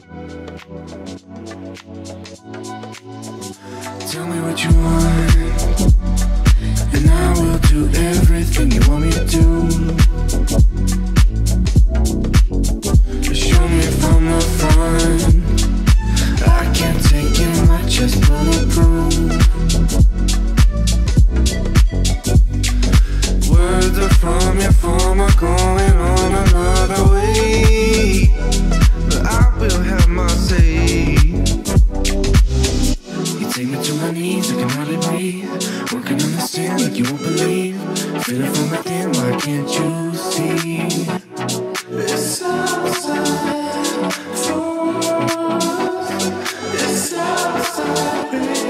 Tell me what you want, and I will do everything you want me to do. Just show me from the front. I can't take it much, as bulletproof. Words are from your phone. Take me to my knees, I can hardly breathe. Working on the sand like you won't believe. Feeling from within, why can't you see? It's outside for us. It's outside.